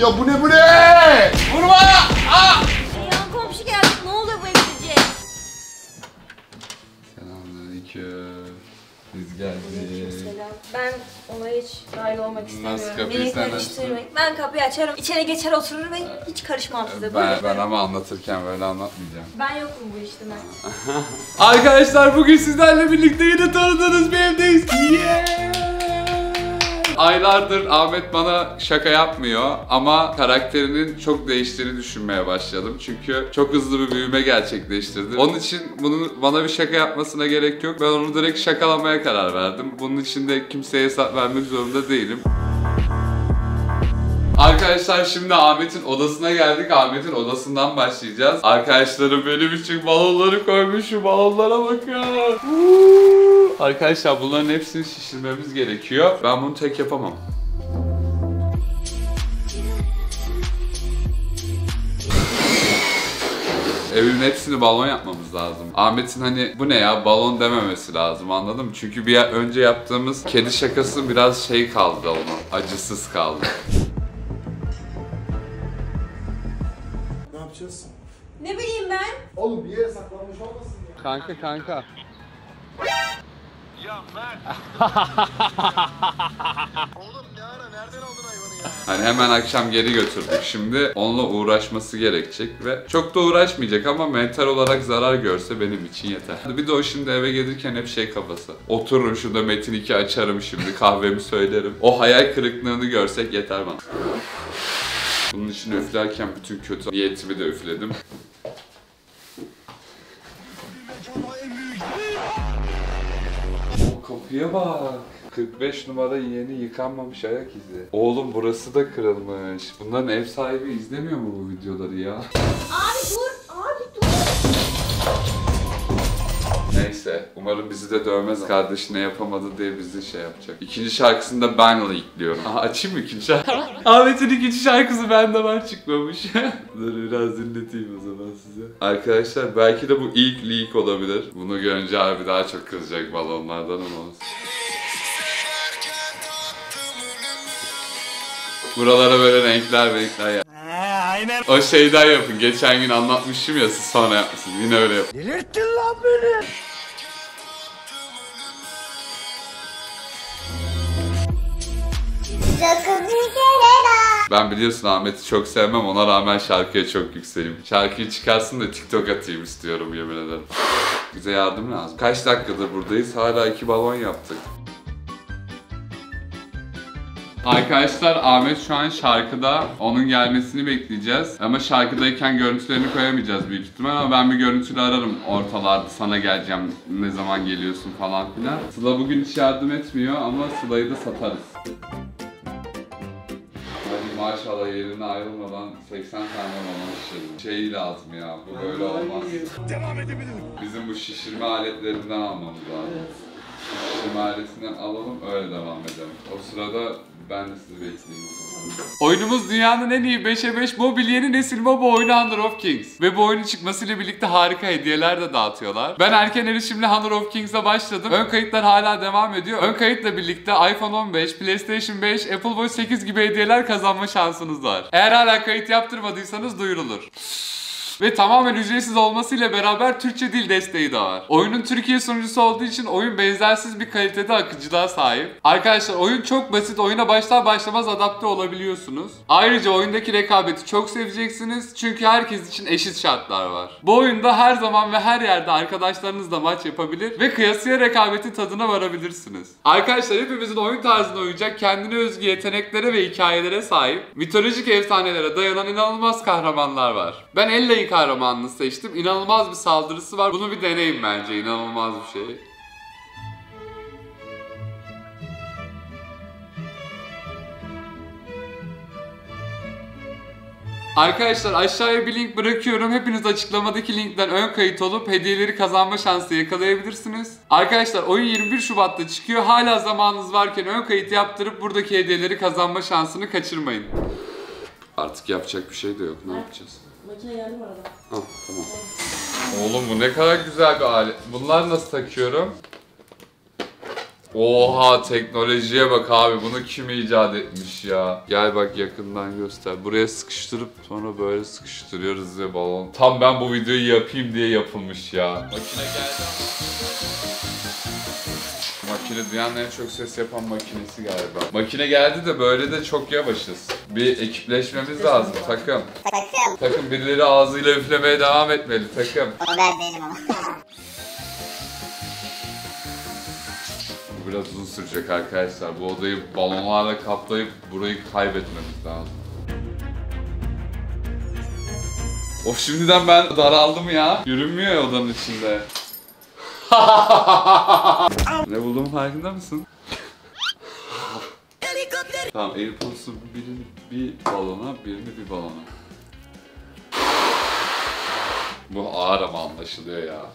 Ya bu ne bu ne? Vurma! Aa! Yan komşu geldi. Ne oluyor bu evde? Selamünaleyküm. Biz geldik. Selam. Ben ona hiç dahil olmak istemiyorum. kapıyı Beni sen karıştırmayın. Ben kapıyı açarım, içeri geçer oturur ve hiç karışmam size. Ben, Buyurun. ben ama anlatırken böyle anlatmayacağım. Ben yokum bu işte ben. Arkadaşlar bugün sizlerle birlikte yine tanıdığınız bir evdeyiz. Yeah! Aylardır Ahmet bana şaka yapmıyor ama karakterinin çok değiştiğini düşünmeye başladım. Çünkü çok hızlı bir büyüme gerçekleştirdi. Onun için bunun bana bir şaka yapmasına gerek yok. Ben onu direkt şakalamaya karar verdim. Bunun için de kimseye hesap vermek zorunda değilim. Arkadaşlar şimdi Ahmet'in odasına geldik. Ahmet'in odasından başlayacağız. Arkadaşlarım benim için balonları koymuş. Balonlara bakın. Arkadaşlar bunların hepsini şişirmemiz gerekiyor. Ben bunu tek yapamam. Evin hepsini balon yapmamız lazım. Ahmet'in hani bu ne ya balon dememesi lazım anladın mı? Çünkü bir önce yaptığımız kedi şakası biraz şey kaldı onu. Acısız kaldı. Oğlum bir yere saklanmış olmasın ya. Kanka kanka. Oğlum ne ara nereden aldın hayvanı ya? Hani hemen akşam geri götürdük. Şimdi onunla uğraşması gerekecek ve çok da uğraşmayacak ama mental olarak zarar görse benim için yeter. Bir de o şimdi eve gelirken hep şey kafası. Otururum şurada Metin 2 açarım şimdi kahvemi söylerim. O hayal kırıklığını görsek yeter bana. Bunun için üflerken bütün kötü niyetimi de üfledim. Kapıya bak. 45 numara yeni yıkanmamış ayak izi. Oğlum burası da kırılmış. Bunların ev sahibi izlemiyor mu bu videoları ya? Abi dur, abi Neyse. Umarım bizi de dövmez. Kardeşine yapamadı diye bizi şey yapacak. İkinci şarkısını da ben leakliyorum. Aha açayım mı ikinci şarkı? Ahmet'in ikinci şarkısı bende var çıkmamış. Dur biraz dinleteyim o zaman size. Arkadaşlar belki de bu ilk leak olabilir. Bunu görünce abi daha çok kızacak balonlardan ama olsun. Buralara böyle renkler renkler yap. aynen. O şeyden yapın. Geçen gün anlatmışım ya siz sonra yapmışsınız. Yine öyle yapın. Delirttin lan beni. Ben biliyorsun Ahmet'i çok sevmem ona rağmen şarkıya çok yükselim. Şarkıyı çıkarsın da TikTok atayım istiyorum yemin ederim. Bize yardım lazım. Kaç dakikadır buradayız hala iki balon yaptık. Arkadaşlar Ahmet şu an şarkıda. Onun gelmesini bekleyeceğiz. Ama şarkıdayken görüntülerini koyamayacağız büyük ihtimal ama ben bir görüntülü ararım ortalarda sana geleceğim ne zaman geliyorsun falan filan. Sıla bugün hiç yardım etmiyor ama Sıla'yı da satarız. Maşallah yerine ayrılmadan 80 tane balon şişirdim. Şey lazım ya bu böyle olmaz. Devam edebilirim. Bizim bu şişirme aletlerinden almamız lazım. Aletinden alalım öyle devam edelim. O sırada ben de sizi bekleyeyim. Oyunumuz dünyanın en iyi 5'e 5 mobil yeni nesil MOBA oyunu Honor of Kings. Ve bu oyunun çıkmasıyla birlikte harika hediyeler de dağıtıyorlar. Ben erken erişimle Honor of Kings'e başladım. Ön kayıtlar hala devam ediyor. Ön kayıtla birlikte iPhone 15, PlayStation 5, Apple Watch 8 gibi hediyeler kazanma şansınız var. Eğer hala kayıt yaptırmadıysanız duyurulur. Ve tamamen ücretsiz olmasıyla beraber Türkçe dil desteği de var. Oyunun Türkiye sunucusu olduğu için oyun benzersiz bir kalitede akıcılığa sahip. Arkadaşlar oyun çok basit. Oyuna başlar başlamaz adapte olabiliyorsunuz. Ayrıca oyundaki rekabeti çok seveceksiniz. Çünkü herkes için eşit şartlar var. Bu oyunda her zaman ve her yerde arkadaşlarınızla maç yapabilir ve kıyasıya rekabetin tadına varabilirsiniz. Arkadaşlar hepimizin oyun tarzına uyacak kendine özgü yeteneklere ve hikayelere sahip mitolojik efsanelere dayanan inanılmaz kahramanlar var. Ben Ella'yı kahramanını seçtim. İnanılmaz bir saldırısı var. Bunu bir deneyin bence. İnanılmaz bir şey. Arkadaşlar aşağıya bir link bırakıyorum. Hepiniz açıklamadaki linkten ön kayıt olup hediyeleri kazanma şansı yakalayabilirsiniz. Arkadaşlar oyun 21 Şubat'ta çıkıyor. Hala zamanınız varken ön kayıt yaptırıp buradaki hediyeleri kazanma şansını kaçırmayın. Artık yapacak bir şey de yok. Ne yapacağız? Makine geldi mi arada? Ah tamam. Oğlum bu ne kadar güzel bir alet. Bunlar nasıl takıyorum? Oha teknolojiye bak abi bunu kim icat etmiş ya. Gel bak yakından göster. Buraya sıkıştırıp sonra böyle sıkıştırıyoruz ve balon. Tam ben bu videoyu yapayım diye yapılmış ya. Makine geldi Makine dünyanın en çok ses yapan makinesi galiba. Makine geldi de böyle de çok yavaşız. Bir ekipleşmemiz lazım takım. Takım. Takım birileri ağzıyla üflemeye devam etmeli takım. O ben değilim ama. Bu biraz uzun sürecek arkadaşlar. Bu odayı balonlarla kaplayıp burayı kaybetmemiz lazım. Of şimdiden ben daraldım ya. Yürünmüyor ya odanın içinde. Ne bulduğumu farkında mısın? tamam AirPods'u birini bir balona, birini bir balona. Bu ağır ama anlaşılıyor ya.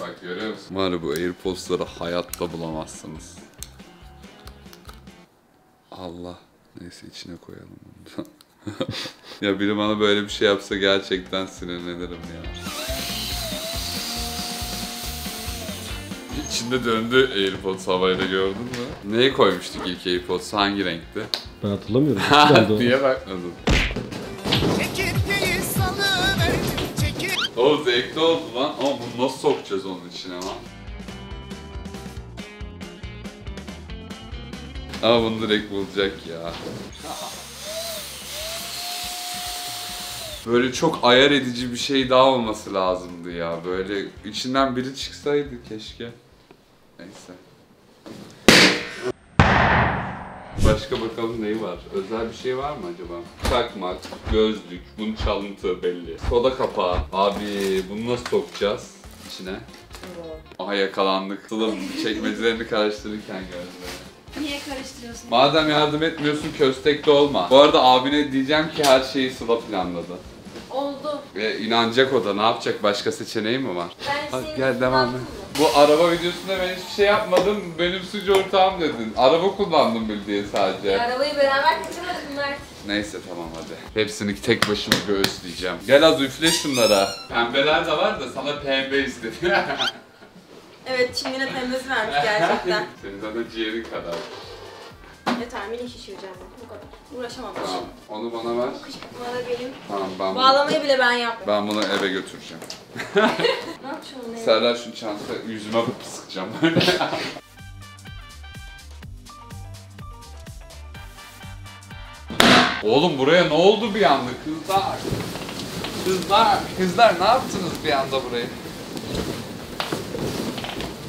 Bak görüyor musun? Var bu AirPods'ları hayatta bulamazsınız. Allah. Neyse içine koyalım da. ya biri bana böyle bir şey yapsa gerçekten sinirlenirim ya. İçinde döndü AirPods havayla gördün mü? Neyi koymuştuk ilk AirPods? Hangi renkti? Ben hatırlamıyorum. Niye bakmadın? O zevkli oldu lan ama bunu nasıl sokacağız onun içine lan? Ama bunu direkt bulacak ya. Böyle çok ayar edici bir şey daha olması lazımdı ya. Böyle içinden biri çıksaydı keşke. Neyse. Başka bakalım neyi var? Özel bir şey var mı acaba? Çakmak, gözlük, bunun çalıntı belli. Soda kapağı. Abi bunu nasıl sokacağız içine? Aha yakalandık. Sılım çekmecelerini karıştırırken gördüm. Niye karıştırıyorsun? Madem yardım etmiyorsun köstekli olma. Bu arada abine diyeceğim ki her şeyi Sıla planladı. Oldu. Ve inanacak o da ne yapacak başka seçeneği mi var? Ben Hadi gel devam et. Bu araba videosunda ben hiçbir şey yapmadım. Benim suç ortağım dedin. Araba kullandım bildiğin sadece. Arabayı beraber kaçırmadık bunlar. Neyse tamam hadi. Hepsini tek başıma göğüsleyeceğim. Gel az üfle şunlara. Pembeler de var da sana pembe istedim. Evet çingene pembesi vermiş gerçekten. Senin zaten ciğerin kadar. Yeter mini şişireceğim ben. Bu kadar. Uğraşamam. Tamam. Onu bana ver. Kışkırtma da benim. Tamam ben bunu, Bağlamayı bile ben yaptım. ben bunu eve götüreceğim. Ne yapacağım ne? Serdar şu çanta yüzüme sıkacağım böyle. Oğlum buraya ne oldu bir anda kızlar? Kızlar, kızlar ne yaptınız bir anda burayı?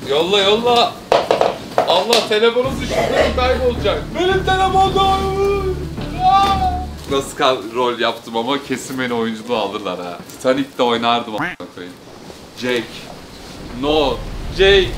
Yolla yolla. Allah telefonum düştü kaybolacak. Benim telefonum. Nasıl kal- rol yaptım ama kesin beni oyunculuğa alırlar ha. Titanic'te oynardım a**ına. Jake. No. Jake.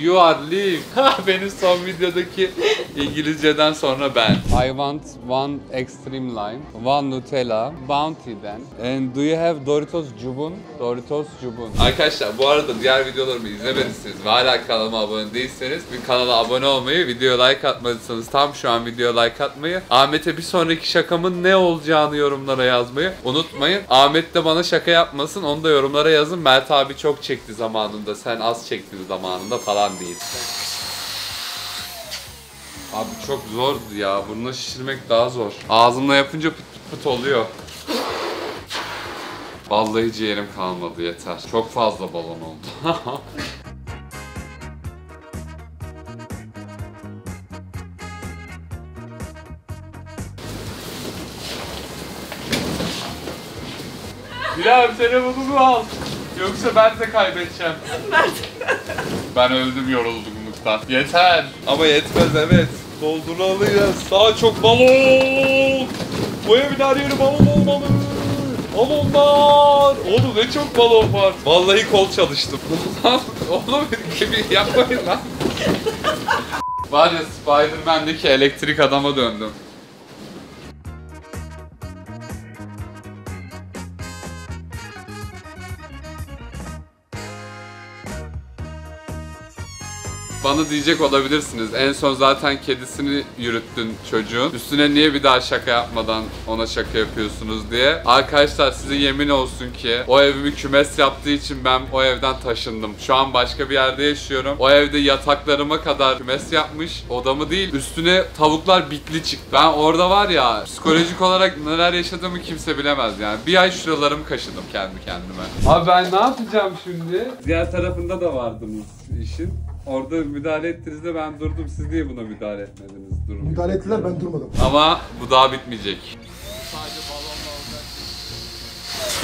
You are live. Ha, Benim son videodaki İngilizceden sonra ben. I want one extreme line, one Nutella, Bounty'den. And do you have Doritos Jubun? Doritos Jubun. Arkadaşlar bu arada diğer videolarımı izlemediyseniz ve hala kanalıma abone değilseniz bir kanala abone olmayı, videoya like atmadıysanız tam şu an videoya like atmayı, Ahmet'e bir sonraki şakamın ne olacağını yorumlara yazmayı unutmayın. Ahmet de bana şaka yapmasın onu da yorumlara yazın. Mert abi çok çekti zamanında, sen az çektin zamanında falan değil. Abi çok zor ya. Burnuna şişirmek daha zor. Ağzımla yapınca pıt pıt pıt oluyor. Vallahi ciğerim kalmadı yeter. Çok fazla balon oldu. Bilal telefonumu al. Yoksa ben de kaybedeceğim. ben öldüm yoruldumluktan. Yeter. Ama yetmez evet. Doldurmalıyız. Daha çok balon. Bu evin her yeri balon olmalı. Balonlar. Oğlum ne çok balon var. Vallahi kol çalıştım. Oğlum gibi yapmayın lan. Var ya Spider-Man'deki elektrik adama döndüm. Bana diyecek olabilirsiniz. En son zaten kedisini yürüttün çocuğun. Üstüne niye bir daha şaka yapmadan ona şaka yapıyorsunuz diye. Arkadaşlar size yemin olsun ki o evimi kümes yaptığı için ben o evden taşındım. Şu an başka bir yerde yaşıyorum. O evde yataklarıma kadar kümes yapmış. Odamı değil üstüne tavuklar bitli çıktı. Ben orada var ya psikolojik olarak neler yaşadığımı kimse bilemez yani. Bir ay şuralarımı kaşıdım kendi kendime. Abi ben ne yapacağım şimdi? Diğer tarafında da vardınız işin. Orada müdahale ettiğinizde ben durdum. Siz niye buna müdahale etmediniz? Durum Müdahale ettiler ben durmadım. ama bu daha bitmeyecek.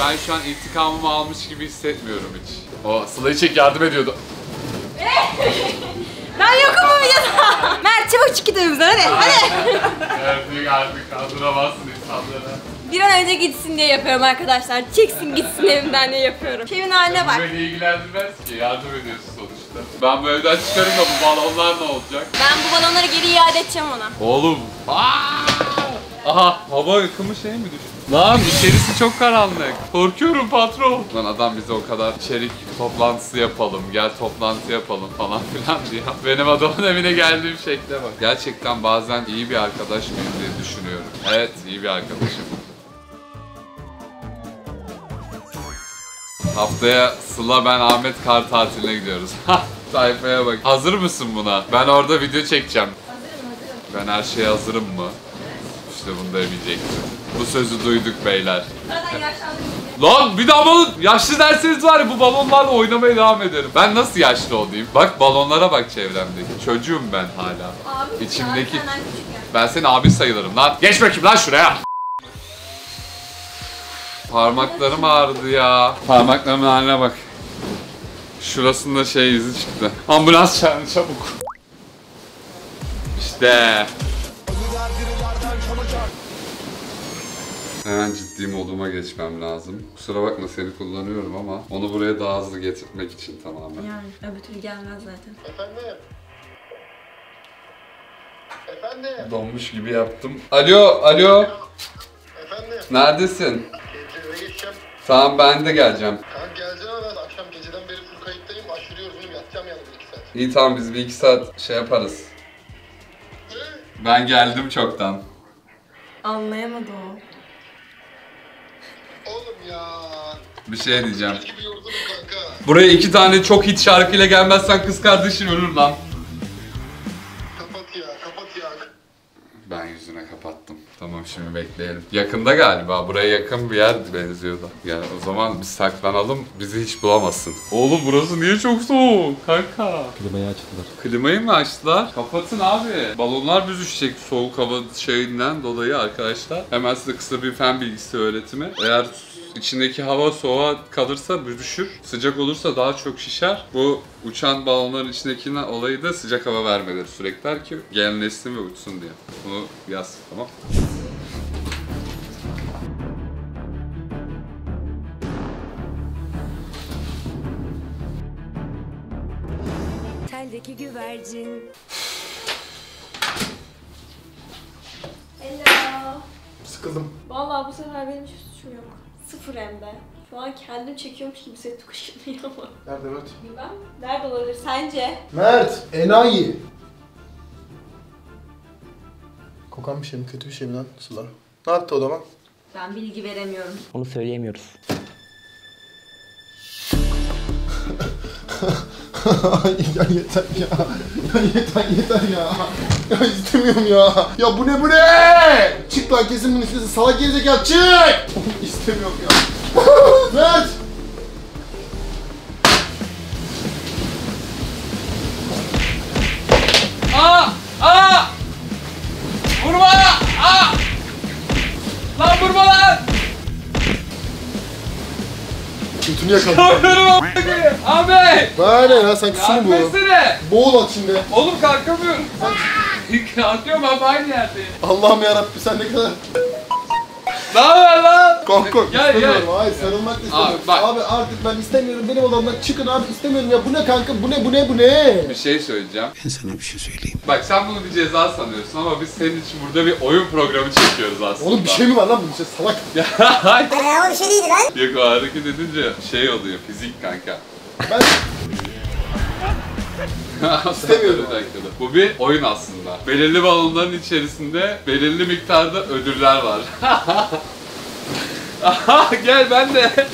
Ben şu an intikamımı almış gibi hissetmiyorum hiç. O Sıla'yı çek yardım ediyordu. Ben yokum bu videoda. Mert çabuk çık gidelim hadi. Hadi. Artık artık kaldıramazsın insanları. Bir an önce gitsin diye yapıyorum arkadaşlar. Çeksin gitsin evimden diye yapıyorum. Şeyin haline bak. Bu beni ilgilendirmez ki yardım ediyorsun sonuçta. Ben bu evden çıkarım da bu balonlar ne olacak? Ben bu balonları geri iade edeceğim ona. Oğlum. Aa! Aha hava akımı şey mi düştü? Lan içerisi çok karanlık. Korkuyorum patron. Lan adam bize o kadar içerik toplantısı yapalım, gel toplantı yapalım falan filan diyor. Benim adamın evine geldiğim şekle bak. Gerçekten bazen iyi bir arkadaş mıyım diye düşünüyorum. Evet iyi bir arkadaşım. Haftaya Sıla ben Ahmet kar tatiline gidiyoruz. Sayfaya bak. Hazır mısın buna? Ben orada video çekeceğim. Ben her şeye hazırım mı? İşte bunu da demeyecektim. Bu sözü duyduk beyler. Zaten yaşlandım. Lan bir daha balon yaşlı derseniz var ya bu balonlarla oynamaya devam ederim. Ben nasıl yaşlı olayım? Bak balonlara bak çevremdeki. Çocuğum ben hala. Abi İçimdeki- ya. Ben senin abi sayılırım lan. Geç bakayım lan şuraya. Parmaklarım ağrıdı ya. Parmaklarımın haline bak. Şurasında şey izi çıktı. Ambulans çağırın çabuk. İşte. Hemen ciddi moduma geçmem lazım. Kusura bakma seni kullanıyorum ama onu buraya daha hızlı getirmek için tamamen. Yani öbür türlü gelmez zaten. Efendim? Efendim? Donmuş gibi yaptım. Alo, alo. Efendim? Neredesin? Tamam ben de geleceğim. Kanka geleceğim ama ben akşam geceden beri full kayıttayım. Aşırıyoruz oğlum yatacağım yani bir iki saat. İyi tamam biz bir iki saat şey yaparız. Ne? Ben geldim çoktan. Anlayamadı o. Oğlum ya. Bir şey diyeceğim. Kız gibi yordunum kanka. Buraya iki tane çok hit şarkıyla gelmezsen kız kardeşin ölür lan. Tamam şimdi bekleyelim. Yakında galiba. Buraya yakın bir yer benziyordu. Yani o zaman biz saklanalım. Bizi hiç bulamazsın. Oğlum burası niye çok soğuk kanka? Klimayı açtılar. Klimayı mı açtılar? Kapatın abi. Balonlar büzüşecek soğuk hava şeyinden dolayı arkadaşlar. Hemen size kısa bir fen bilgisi öğretimi. Eğer içindeki hava soğuğa kalırsa büzüşür. Sıcak olursa daha çok şişer. Bu uçan balonların içindeki olayı da sıcak hava vermeleri sürekli ki genleşsin ve uçsun diye. Bunu yaz tamam. Teldeki güvercin Hello. Sıkıldım. Vallahi bu sefer benim hiç suçum yok. Sıfır hem de. Şu an kendim çekiyormuş gibi seni tukuşturuyor ama. Nerede Mert? Bilmem. Nerede olabilir sence? Mert! Enayi! Kokan bir şey mi? Kötü bir şey mi lan Sıla? Ne yaptı o zaman? Ben bilgi veremiyorum. Onu söyleyemiyoruz. ya yeter ya. Ya yeter yeter ya. Ya istemiyorum ya. Ya bu ne bu ne? Çık lan kesin bunun üstüne salak gerizekalı çık. istemiyorum ya. Yakaladım. Kalkıyorum a**ayım. Abi! Bana ne ya sen küsün mü bu? etsene! Boğul at şimdi. Oğlum kalkamıyorum. Kalkıyorum ama aynı yerdeyim. Allah'ım yarabbim sen ne kadar... Ne haber lan? Kork kork Gel, istemiyorum. gel. Hayır sarılmak da istemiyorum. bak. Abi artık ben istemiyorum. Benim odamdan çıkın abi istemiyorum ya. Bu ne kanka? Bu ne bu ne bu ne? Bir şey söyleyeceğim. Ben sana bir şey söyleyeyim. Bak sen bunu bir ceza sanıyorsun ama biz senin için burada bir oyun programı çekiyoruz aslında. Oğlum bir şey mi var lan bunun içinde salak? Hayır. o bir şey değildi lan. Yok o hareket edince şey oluyor fizik kanka. Ben... Da. Bu bir oyun aslında. Belirli balonların içerisinde belirli miktarda ödüller var. Aha, Gel ben de.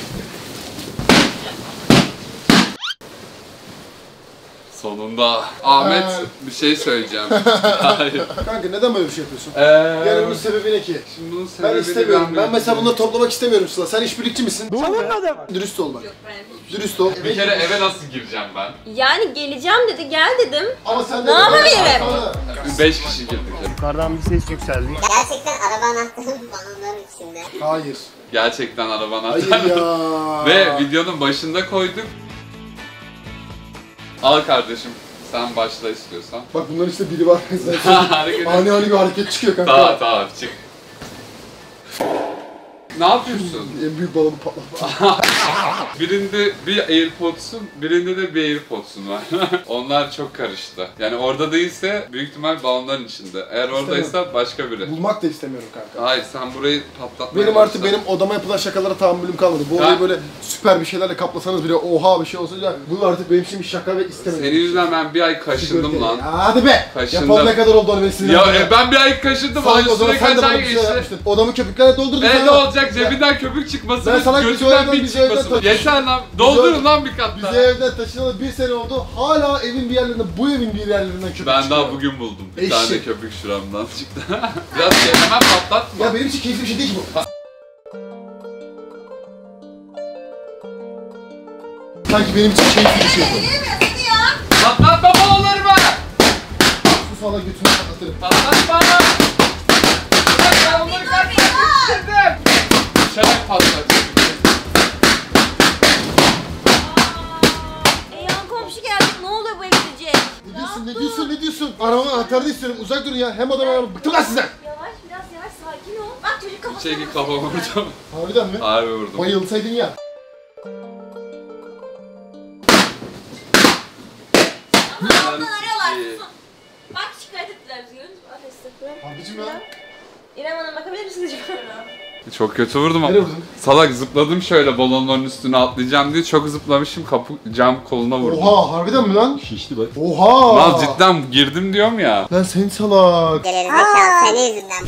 Sonunda. Ahmet Ee. bir şey söyleyeceğim. Hayır. Kanka neden böyle bir şey yapıyorsun? Ee, Yani bunun sebebi ne ki? Şimdi bunun Ben sebebini istemiyorum. Ben, mesela bunları toplamak istemiyorum Sıla. Sen işbirlikçi misin? Savunmadım. Dürüst ol bak. Dürüst ol. Bir kere eve nasıl gireceğim ben? Yani geleceğim dedi gel dedim. Ama sen de... Ne yapabilirim? Beş kişi girdik. Yukarıdan bir ses yükseldi. Gerçekten araba anahtarı balonların içinde. Hayır. Gerçekten araba Hayır ya. Ve videonun başında koyduk. Al kardeşim. Sen başla istiyorsan. Bak bunların işte biri var. Zaten Hareket ani ani bir hareket çıkıyor kanka. Tamam tamam çık. Ne yapıyorsun? En büyük balonu patlatma. Birinde bir AirPods'un, birinde de bir AirPods'un var. Onlar çok karıştı. Yani orada değilse büyük ihtimal balonların içinde. Eğer oradaysa başka biri. Bulmak da istemiyorum kanka. Hayır sen burayı patlatmaya Benim artık benim odama yapılan şakalara tahammülüm kalmadı. Bu Ha. olayı böyle süper bir şeylerle kaplasanız bile oha bir şey olsa ya bu artık benim için bir şaka ve istemiyorum. Senin yüzünden ben bir ay kaşındım lan. Ya hadi be. Kaşındım. Yapalım ne kadar oldu onu beni Ya e, ben bir ay kaşındım. Salak o zaman sen de bana ay bir şey geçti? yapmıştın. Odamı köpüklerle doldurdun. E ne de- olacak cebinden köpük çıkmasın, Ben bir götünden bir bizi evden çıkmasın. taşı- Yeter lan, doldurun lan bir kat Bizi daha. evden taşınalı bir sene oldu. Hala evin bir yerlerinden, bu evin bir yerlerinden köpük Ben çıkıyor. daha bugün buldum. Bir Eşek. tane köpük şuramdan çıktı. Biraz şey, hemen patlatma. Ya benim için keyifli bir şey değil ki bu. Sanki benim için keyifli bir şey bu. Patlatma balonları be! Sus valla götünü patlatırım. Patlatma! Bırak ben onları kaç saat bitirdim. Patlatacak. Aa, e yan komşu geldi ne oluyor bu ev gidecek? Ne diyorsun, ne diyorsun, ne diyorsun? Arabanın anahtarını istiyorum, uzak durun ya. Hem odama hem Bıktım lan sizden. Yavaş biraz yavaş sakin ol. Bak çocuk kafasına Çeki vurdu. kafama vurdum. Harbiden mi? Harbi vurdum. Bayılsaydın ya. Ama alttan arıyorlar susun. Bak şikayet ettiler bizi gördünüz mü? Affedersin. Abicim ya. İrem Hanım bakabilir misiniz acaba? Çok kötü vurdum ama. Nereye vurdun? Salak zıpladım şöyle balonların üstüne atlayacağım diye çok zıplamışım kapı cam koluna vurdum. Oha, harbiden mi lan? Şişti bak. Oha! Lan cidden girdim diyorum ya. Lan sen salak. Geleri zekalı senin yüzünden.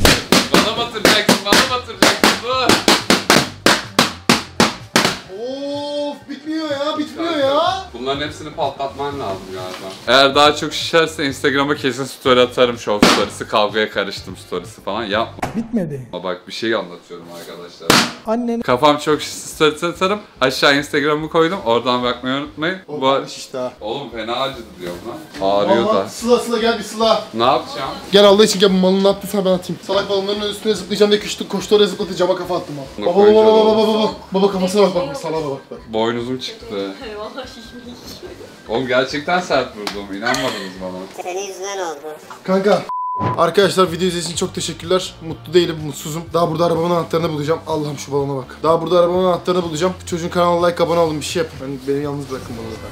Bana batıracaksın, bana batıracaksın. Dur. Of, bitmiyor ya, bitmiyor ya. Bunların hepsini patlatman lazım galiba. Eğer daha çok şişerse Instagram'a kesin story atarım show storiesi, kavgaya karıştım storiesi falan. Yapma Bitmedi. bak bir şey anlatıyorum arkadaşlar. Annen Kafam çok şişti story atarım. Aşağı Instagram'ı koydum. Oradan bakmayı unutmayın. O Bu işte ha. Oğlum fena acıdı diyorum lan. Ağrıyor da. Vallahi Sıla Sıla gel bir Sıla. Ne yapacağım? Gel Allah için gel bu malını ne yaptıysan ben atayım. Salak balonların üstüne zıplayacağım diye küçük koştu oraya zıpladı cama kafa attım ha. Baba baba baba baba baba. Baba kafasına bak bak salak bak bak. Boynuzum çıktı. Vallahi şişmiş. Oğlum gerçekten sert vurdum. İnanmadınız bana. Senin yüzünden oldu. Kanka. Arkadaşlar video izlediğiniz için çok teşekkürler. Mutlu değilim, mutsuzum. Daha burada arabamın anahtarını bulacağım. Allah'ım şu balona bak. Daha burada arabamın anahtarını bulacağım. Çocuğun kanalına like, abone olun bir şey yapın. Hani beni yalnız bırakın bana da.